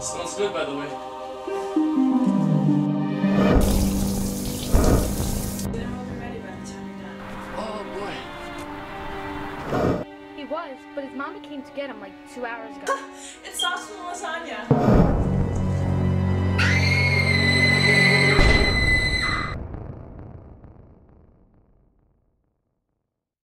Smells good, by the way. Oh boy. He was, but his mommy came to get him like two hours ago. It's awesome.